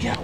Yeah.